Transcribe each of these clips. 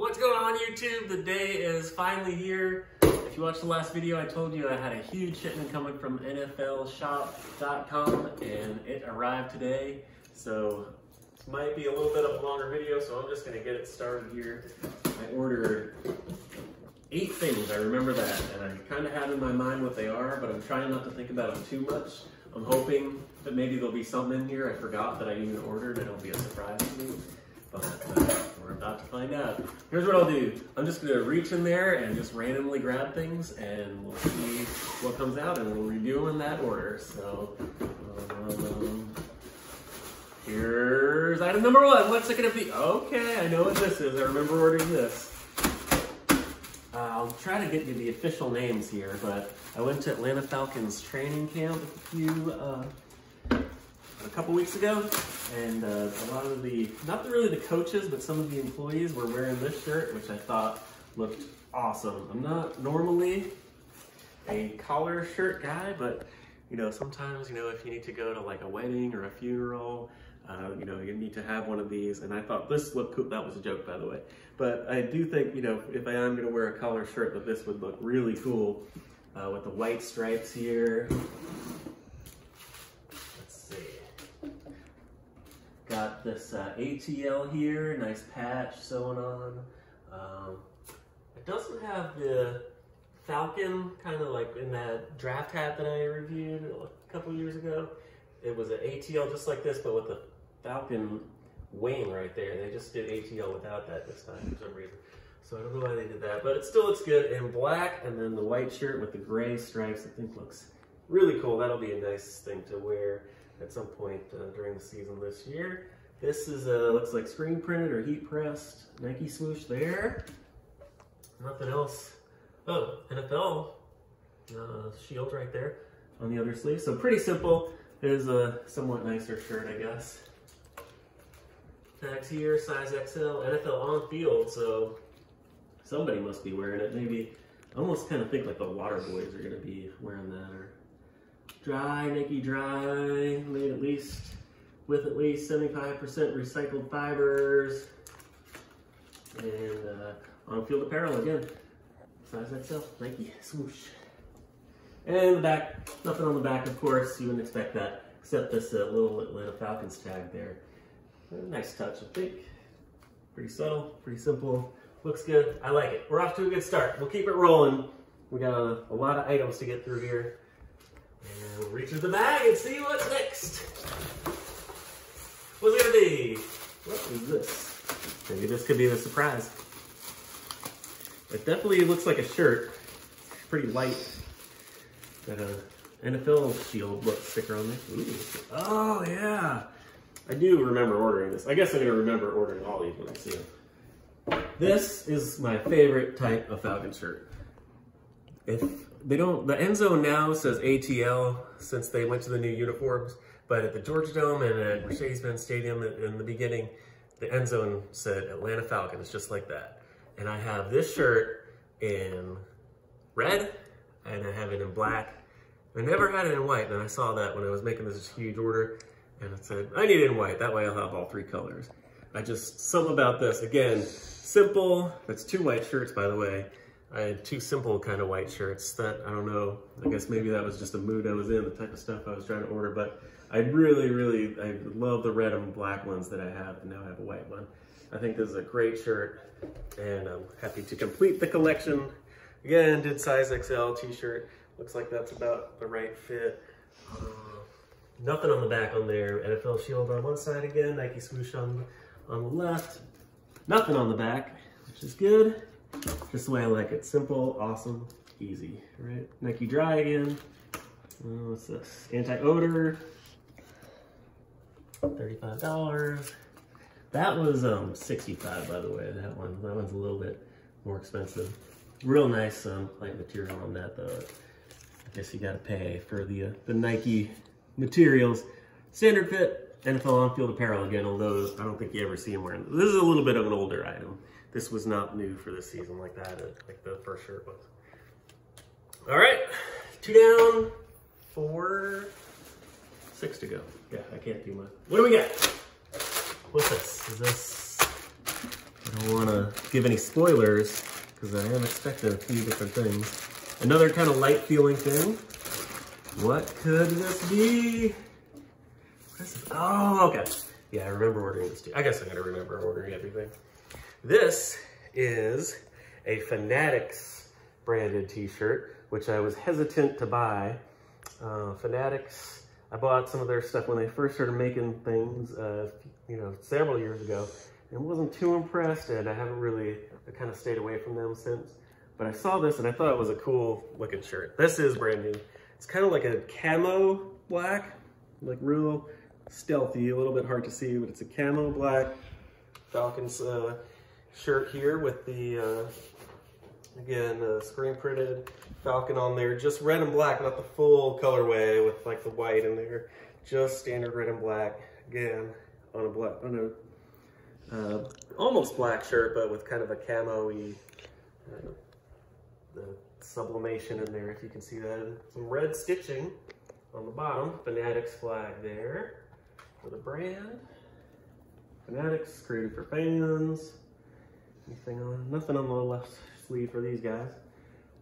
What's going on YouTube? The day is finally here. If you watched the last video, I told you I had a huge shipment coming from NFLshop.com and it arrived today. So this might be a little bit of a longer video, so I'm just gonna get it started here. I ordered eight things, I remember that, and I kind of have in my mind what they are, but I'm trying not to think about them too much. I'm hoping that maybe there'll be something in here I forgot that I even ordered and it'll be a surprise to me. But uh, we're about to find out. Here's what I'll do. I'm just gonna reach in there and just randomly grab things and we'll see what comes out and we'll review them in that order. So, um, here's item number one. What's it gonna be? Okay, I know what this is. I remember ordering this. Uh, I'll try to get you the official names here, but I went to Atlanta Falcons training camp a few, uh, a couple weeks ago, and uh, a lot of the, not really the coaches, but some of the employees were wearing this shirt, which I thought looked awesome. I'm not normally a collar shirt guy, but you know, sometimes, you know, if you need to go to like a wedding or a funeral, uh, you know, you need to have one of these. And I thought this looked cool. That was a joke, by the way. But I do think, you know, if I am going to wear a collar shirt, that this would look really cool uh, with the white stripes here. Let's see. Got this uh, ATL here, nice patch sewn on. Um, it doesn't have the Falcon kind of like in that draft hat that I reviewed a couple years ago. It was an ATL just like this, but with the Falcon wing right there. They just did ATL without that this time for some reason. So I don't know why they did that, but it still looks good in black. And then the white shirt with the gray stripes, I think looks really cool. That'll be a nice thing to wear at some point uh, during the season this year. This is a, looks like screen printed or heat pressed Nike swoosh there. Nothing else. Oh, NFL uh, shield right there on the other sleeve. So pretty simple. It is a somewhat nicer shirt, I guess. Tags here, size XL, NFL on field. So somebody must be wearing it. Maybe I almost kind of think like the Water Boys are going to be wearing that. Or dry, Nike dry, made at least with at least 75% recycled fibers. And uh, on field apparel again. Size XL, Nike, swoosh. And the back, nothing on the back, of course. You wouldn't expect that, except this uh, little Atlanta Falcons tag there. Nice touch, I think. Pretty subtle, pretty simple. Looks good. I like it. We're off to a good start. We'll keep it rolling. We got a, a lot of items to get through here. And we'll reach into the bag and see what's next. What's it gonna be? What is this? Maybe this could be the surprise. It definitely looks like a shirt. Pretty light. Got a NFL shield look sticker on there. Ooh. Oh yeah. I do remember ordering this. I guess I'm gonna remember ordering all these when I see them. This is my favorite type of Falcon shirt. If they don't, the end zone now says ATL since they went to the new uniforms, but at the Georgia Dome and at Mercedes-Benz Stadium in the beginning, the end zone said Atlanta Falcons, just like that. And I have this shirt in red, and I have it in black. I never had it in white, and I saw that when I was making this huge order, and I said, I need it in white, that way I'll have all three colors. I just, something about this, again, simple, that's two white shirts, by the way. I had two simple kind of white shirts that, I don't know, I guess maybe that was just the mood I was in, the type of stuff I was trying to order, but I really, really, I love the red and black ones that I have, and now I have a white one. I think this is a great shirt, and I'm happy to complete the collection. Again, did size XL t-shirt. Looks like that's about the right fit. Uh, nothing on the back on there. NFL shield on one side again, Nike swoosh on, on the left. Nothing on the back, which is good. Just the way I like it. Simple, awesome, easy, right? Nike dry again. Uh, what's this? Anti-odor. $35. That was um, 65 by the way, that one. That one's a little bit more expensive. Real nice um, plant material on that though. I guess you gotta pay for the, uh, the Nike materials. Standard fit, NFL on-field apparel again, although I don't think you ever see them wearing. This is a little bit of an older item. This was not new for this season like that, uh, like the first shirt was. All right, two down, four, six to go. Yeah, I can't do much. What do we got? What's this? Is this I don't want to give any spoilers because I am expecting a few different things. Another kind of light feeling thing. What could this be? Oh, okay. Yeah, I remember ordering this too. I guess I'm gonna remember ordering everything. This is a Fanatics branded t-shirt, which I was hesitant to buy. Uh, Fanatics, I bought some of their stuff when they first started making things, uh, you know, several years ago, and wasn't too impressed, and I haven't really, I kind of stayed away from them since. But I saw this and I thought it was a cool looking shirt. This is brand new. It's kind of like a camo black, like real stealthy, a little bit hard to see, but it's a camo black Falcons uh, shirt here with the, uh, again, uh, screen printed Falcon on there. Just red and black, not the full colorway with like the white in there. Just standard red and black, again, on a black, on a uh, almost black shirt, but with kind of a camo-y uh, sublimation in there, if you can see that. Some red stitching on the bottom, Fanatics flag there for the brand. Fanatics, created for fans. Anything on, nothing on the left sleeve for these guys.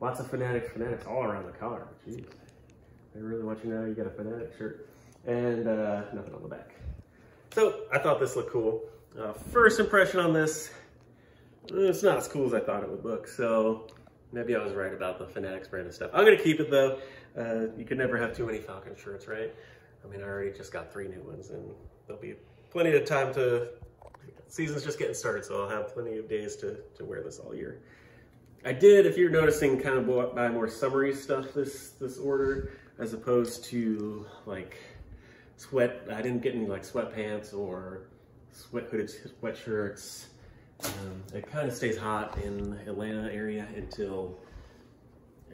Lots of Fanatics, Fanatics all around the collar. Jeez. I really want you to know you got a Fanatic shirt. And uh, nothing on the back. So I thought this looked cool. Uh, first impression on this, it's not as cool as I thought it would look. So maybe I was right about the Fanatics brand and stuff. I'm gonna keep it though. Uh, you can never have too many Falcon shirts, right? I mean, I already just got three new ones and there'll be plenty of time to, season's just getting started, so I'll have plenty of days to, to wear this all year. I did, if you're noticing, kind of buy more summery stuff this, this order, as opposed to like sweat, I didn't get any like sweatpants or sweat hooded sweatshirts. Um, it kind of stays hot in Atlanta area until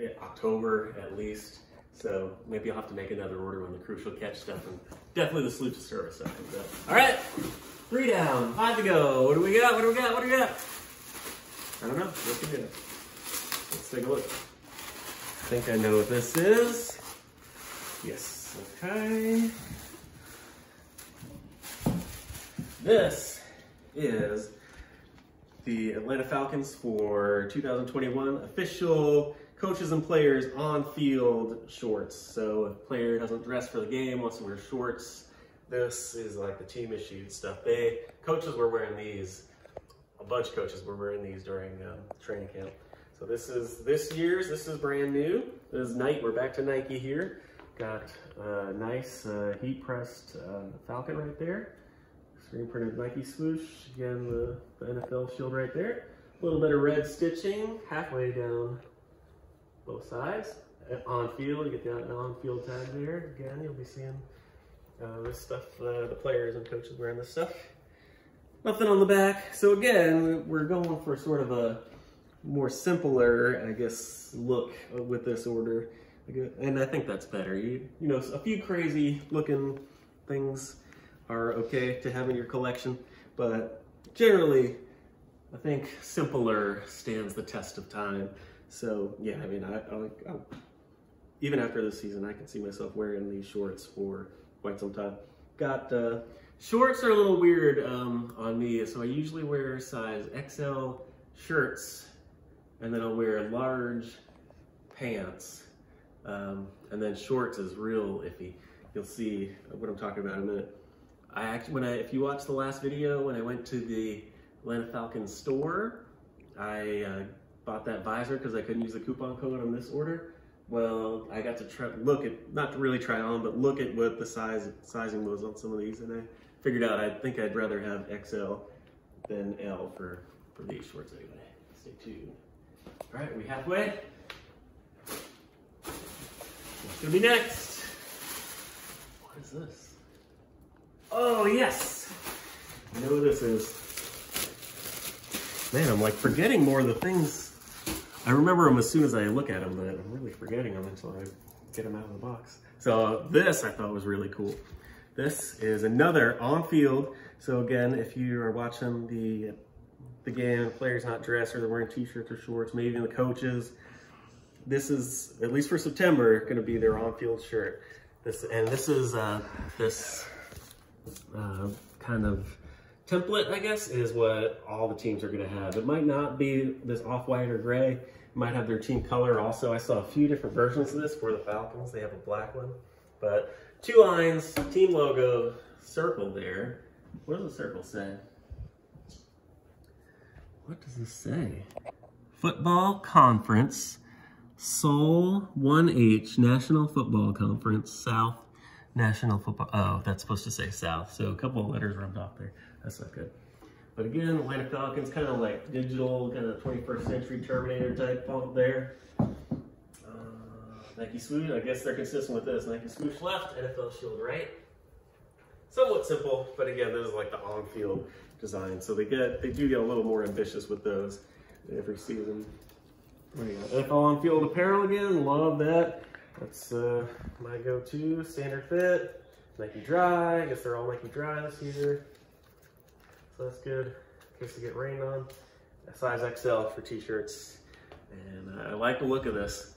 eh, October at least. So maybe I'll have to make another order when the crucial catch stuff and definitely the salute to service up. All right, three down, five to go. What do we got? What do we got? What do we got? I don't know. Looking good. Let's take a look. I think I know what this is. Yes. Okay. This is the Atlanta Falcons for 2021 official coaches and players on field shorts. So if a player doesn't dress for the game, wants to wear shorts, this is like the team issued stuff. They coaches were wearing these. A bunch of coaches were wearing these during um, training camp. So this is this year's. This is brand new. This is Nike. We're back to Nike here. Got a nice uh, heat pressed uh, Falcon right there. Screen printed Nike swoosh. Again, the, the NFL shield right there. A little bit of red stitching halfway down both sides. Uh, on field, you get the on field tag there. Again, you'll be seeing uh, this stuff, uh, the players and coaches wearing this stuff. Nothing on the back. So again, we're going for sort of a more simpler, I guess, look with this order. And I think that's better. You, you know, a few crazy looking things are okay to have in your collection, but generally, I think simpler stands the test of time. So yeah, I mean, I, I, I, even after this season, I can see myself wearing these shorts for quite some time. Got uh, shorts are a little weird um, on me, so I usually wear size XL shirts, and then I'll wear large pants, um, and then shorts is real iffy. You'll see what I'm talking about in a minute. I actually, when I, if you watch the last video, when I went to the Atlanta Falcons store, I uh, bought that visor because I couldn't use the coupon code on this order. Well, I got to try, look at, not to really try on, but look at what the size sizing was on some of these, and I figured out I think I'd rather have XL than L for, for these shorts anyway. Stay tuned. All right, we halfway? What's gonna be next? What is this? Oh, yes. I know what this is. Man, I'm like forgetting more of the things I remember them as soon as I look at them, but I'm really forgetting them until I get them out of the box. So this I thought was really cool. This is another on-field. So again, if you are watching the the game, the player's not dressed or they're wearing t-shirts or shorts, maybe even the coaches, this is, at least for September, gonna be their on-field shirt. This And this is uh, this uh, kind of template, I guess, is what all the teams are going to have. It might not be this off-white or gray. It might have their team color also. I saw a few different versions of this for the Falcons. They have a black one. But two lines, team logo, circle there. What does the circle say? What does this say? Football Conference, Seoul 1H, National Football Conference, South National Football. Oh, that's supposed to say South. So a couple of letters rubbed off there. That's not good. But again, Atlanta Falcons, kind of like digital, kind of 21st century Terminator type font there. Uh, Nike swoosh, I guess they're consistent with this. Nike swoosh left, NFL shield right. Somewhat simple, but again, this is like the on-field design. So they get, they do get a little more ambitious with those every season. NFL on-field apparel again, love that. That's uh, my go-to, standard fit. Nike Dry, I guess they're all Nike Dry this year. So that's good, in case you get rained on. A size XL for t-shirts. And uh, I like the look of this.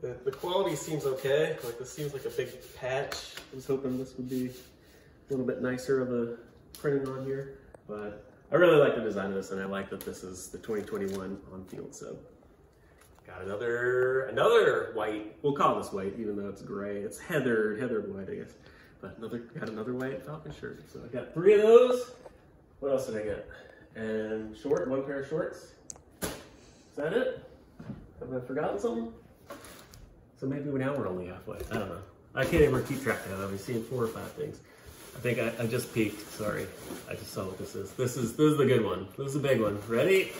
The, the, quality seems okay. Like this seems like a big patch. I was hoping this would be a little bit nicer of a printing on here. But I really like the design of this and I like that this is the 2021 on field sub. Got another, another white, we'll call this white even though it's gray. It's heathered, heathered white I guess. But another, got another white Falcon shirt. So I got three of those. What else did I get? And short, one pair of shorts. Is that it? Have I forgotten something? So maybe now we're only halfway. I don't know. I can't even keep track of that. I've seen four or five things. I think I, I, just peeked. Sorry. I just saw what this is. This is this is the good one. This is the big one. Ready?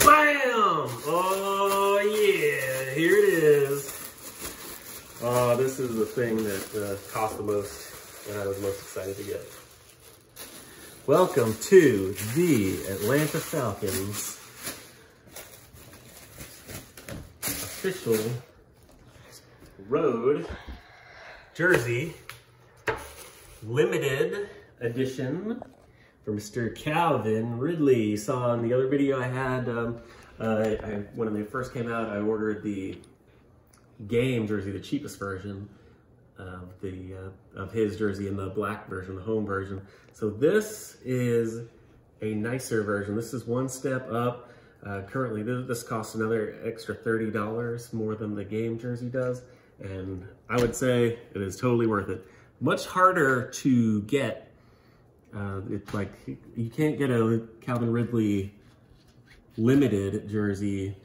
Bam! Oh yeah, here it is. Oh, this is the thing that uh, cost the most and I was most excited to get. Welcome to the Atlanta Falcons official road jersey limited edition for Mr. Calvin Ridley. You saw in the other video I had, um, uh, I, when they first came out, I ordered the game jersey, the cheapest version of the uh, of his jersey in the black version, the home version. So this is a nicer version. This is one step up. Uh, currently, this, this costs another extra $30 more than the game jersey does. And I would say it is totally worth it. Much harder to get. Uh, it's like, you can't get a Calvin Ridley limited jersey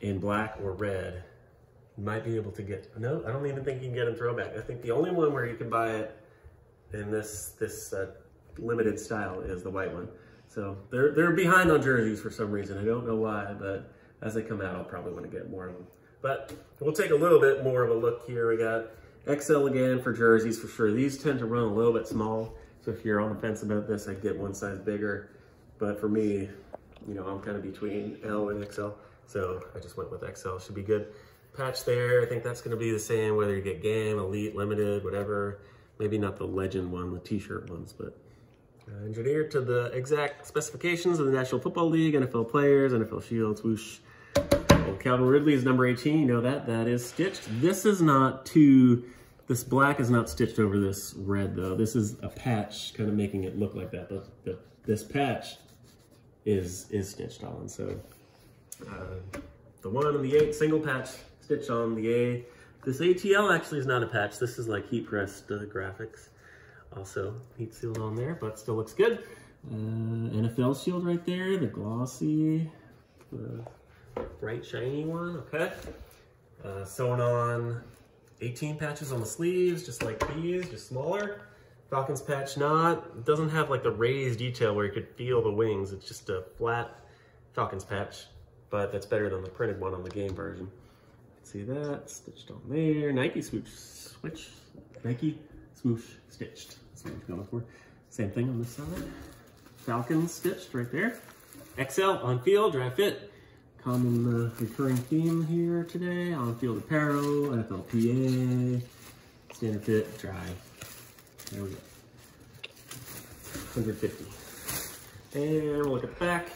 in black or red might be able to get, no, I don't even think you can get in throwback. I think the only one where you can buy it in this this uh, limited style is the white one. So they're, they're behind on jerseys for some reason. I don't know why, but as they come out, I'll probably want to get more of them. But we'll take a little bit more of a look here. We got XL again for jerseys for sure. These tend to run a little bit small. So if you're on the fence about this, I'd get one size bigger. But for me, you know, I'm kind of between L and XL. So I just went with XL, should be good patch there. I think that's going to be the same whether you get game, elite, limited, whatever. Maybe not the legend one, the t-shirt ones, but uh, engineered to the exact specifications of the National Football League, NFL players, NFL shields, whoosh. Well, Calvin Ridley is number 18. You know that. That is stitched. This is not too... This black is not stitched over this red, though. This is a patch kind of making it look like that. But, but this patch is is stitched on. So uh, the one and the eight single patch stitch on the A. This ATL actually is not a patch. This is like heat pressed uh, graphics. Also heat sealed on there, but still looks good. Uh, NFL shield right there, the glossy, the bright shiny one, okay. Uh, sewing on 18 patches on the sleeves, just like these, just smaller. Falcons patch not, doesn't have like the raised detail where you could feel the wings. It's just a flat Falcons patch, but that's better than the printed one on the game version. See that stitched on there. Nike swoosh, switch, Nike swoosh stitched. That's what I'm going for. Same thing on this side. Falcon stitched right there. XL on field, Dri-FIT. Common uh, recurring theme here today. On field apparel, NFLPA, standard fit, dry. There we go. 150. And we'll look at the back.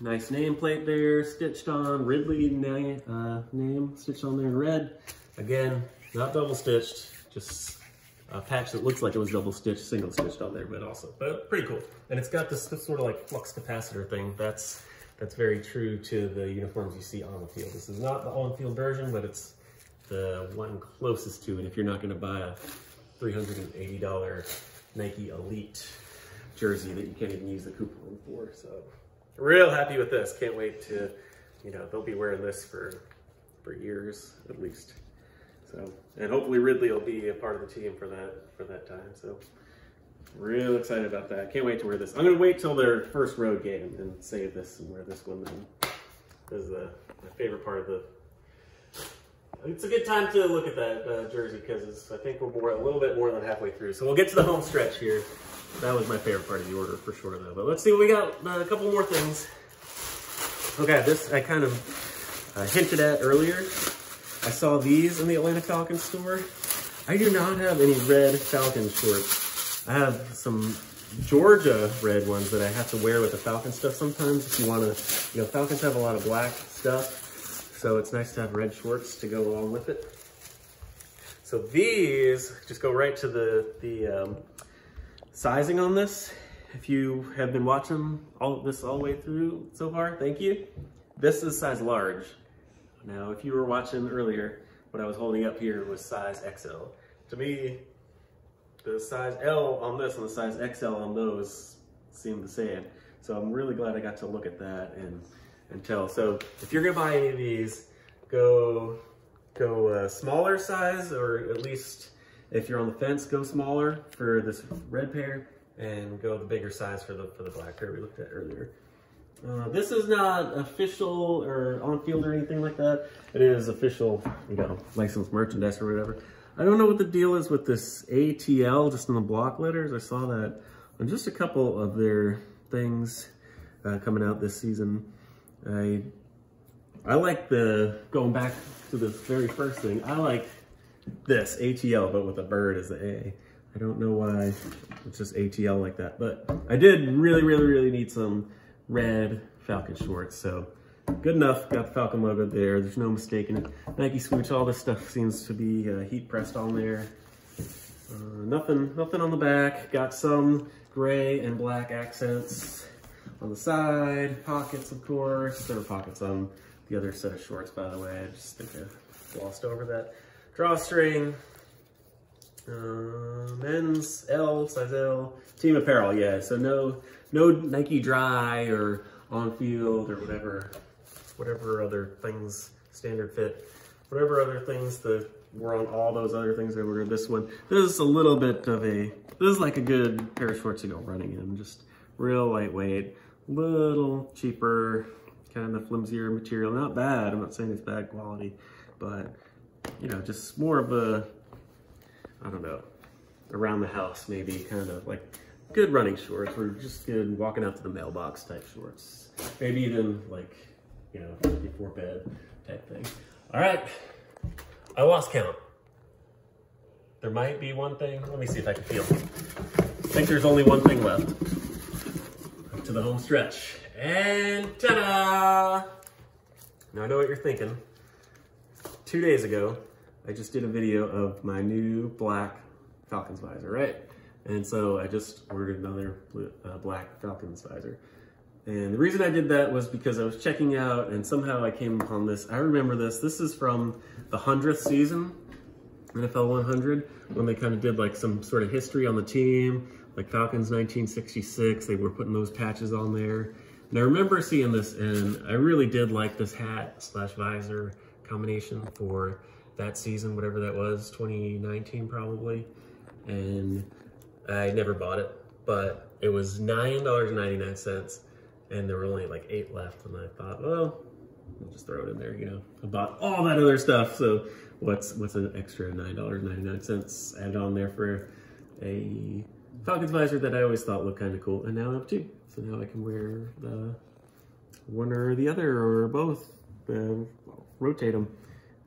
Nice nameplate there, stitched on, Ridley name, uh, name stitched on there in red. Again, not double stitched, just a patch that looks like it was double stitched, single stitched on there, but also, but pretty cool. And it's got this, this sort of like flux capacitor thing. That's that's very true to the uniforms you see on the field. This is not the on-field version, but it's the one closest to it if you're not gonna buy a $380 Nike Elite jersey that you can't even use the coupon for. So real happy with this. Can't wait to, you know, they'll be wearing this for, for years at least. So, and hopefully Ridley will be a part of the team for that, for that time. So real excited about that. Can't wait to wear this. I'm gonna wait till their first road game and save this and wear this one then. This is uh, my favorite part of the it's a good time to look at that uh, jersey because I think we're a little bit more than halfway through. So we'll get to the home stretch here. That was my favorite part of the order for sure though. But let's see what we got. Uh, a couple more things. Okay, this I kind of uh, hinted at earlier. I saw these in the Atlanta Falcons store. I do not have any red Falcon shorts. I have some Georgia red ones that I have to wear with the Falcon stuff sometimes if you want to, you know, Falcons have a lot of black stuff. So it's nice to have red shorts to go along with it. So these just go right to the, the um, sizing on this. If you have been watching all this all the way through so far, thank you. This is size large. Now, if you were watching earlier, what I was holding up here was size XL. To me, the size L on this and the size XL on those seem the same. So I'm really glad I got to look at that and and tell. So if you're gonna buy any of these, go go a smaller size, or at least if you're on the fence, go smaller for this red pair, and go the bigger size for the for the black pair we looked at earlier. Uh, this is not official or on field or anything like that. It is official, you know, licensed merchandise or whatever. I don't know what the deal is with this ATL just in the block letters. I saw that on just a couple of their things uh, coming out this season. I I like the, going back to the very first thing, I like this, ATL, but with a bird as the A. I don't know why it's just ATL like that, but I did really, really, really need some red Falcon shorts, so good enough. Got the Falcon logo there. There's no mistaking it. Nike swoosh, all this stuff seems to be uh, heat pressed on there. Uh, nothing, nothing on the back. Got some gray and black accents on the side, pockets, of course. There are pockets on the other set of shorts, by the way. I just think I glossed over that. Drawstring, uh, men's L, size L, team apparel, yeah. So no, no Nike Dry or on field or whatever, whatever other things, standard fit, whatever other things that were on all those other things that were in this one. This is a little bit of a, this is like a good pair of shorts to go running in, just real lightweight little cheaper, kind of flimsier material. Not bad, I'm not saying it's bad quality, but you know, just more of a, I don't know, around the house maybe, kind of like good running shorts or just good walking out to the mailbox type shorts. Maybe even like, you know, before bed type thing. All right, I lost count. There might be one thing. Let me see if I can feel. I think there's only one thing left Up to the home stretch. And ta-da! Now I know what you're thinking. Two days ago, I just did a video of my new black Falcons visor, right? And so I just ordered another uh, black Falcons visor. And the reason I did that was because I was checking out and somehow I came upon this. I remember this. This is from the 100th season, NFL 100, when they kind of did like some sort of history on the team like Falcons 1966, they were putting those patches on there. And I remember seeing this and I really did like this hat slash visor combination for that season, whatever that was, 2019 probably. And I never bought it, but it was $9.99 and there were only like eight left. And I thought, well, I'll just throw it in there, you know. I bought all that other stuff. So what's what's an extra $9.99 added on there for a Falcons visor that I always thought looked kind of cool, and now I have two. So now I can wear the one or the other or both, uh, rotate them.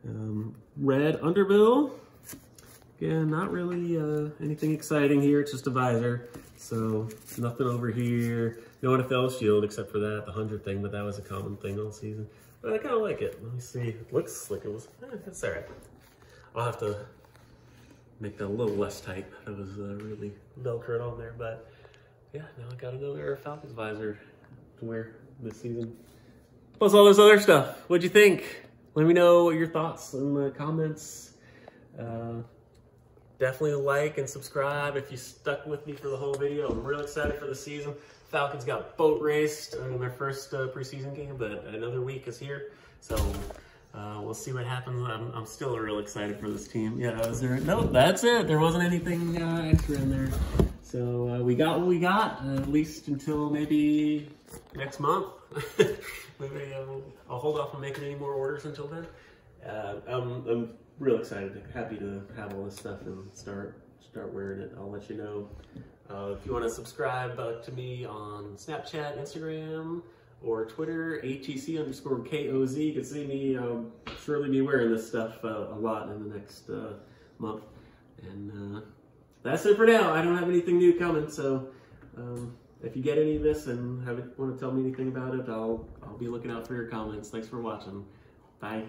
Um, red underbill. Again, not really uh, anything exciting here, it's just a visor. So nothing over here. No NFL shield except for that, the 100 thing, but that was a common thing all season. But I kind of like it. Let me see. It looks like it was, eh, it's all right. I'll have to make that a little less tight. That was uh, really velcroed on there, but yeah, now I got another Falcons visor to wear this season. Plus all this other stuff. What'd you think? Let me know your thoughts in the comments. Uh, definitely like and subscribe if you stuck with me for the whole video. I'm real excited for the season. Falcons got boat raced in their first uh, preseason game, but another week is here. So uh, we'll see what happens. I'm, I'm, still real excited for this team. Yeah, there, no, that's it. There wasn't anything uh, extra in there. So uh, we got what we got, at least until maybe next month. maybe I'll, I'll, hold off on making any more orders until then. Uh, I'm, I'm real excited, happy to have all this stuff and start start wearing it. I'll let you know. Uh, if you want to subscribe uh, to me on Snapchat, Instagram, or Twitter, ATC underscore KOZ, you can see me um, surely be wearing this stuff uh, a lot in the next uh, month. And uh, that's it for now. I don't have anything new coming, so um, if you get any of this and have, want to tell me anything about it, I'll, I'll be looking out for your comments. Thanks for watching. Bye.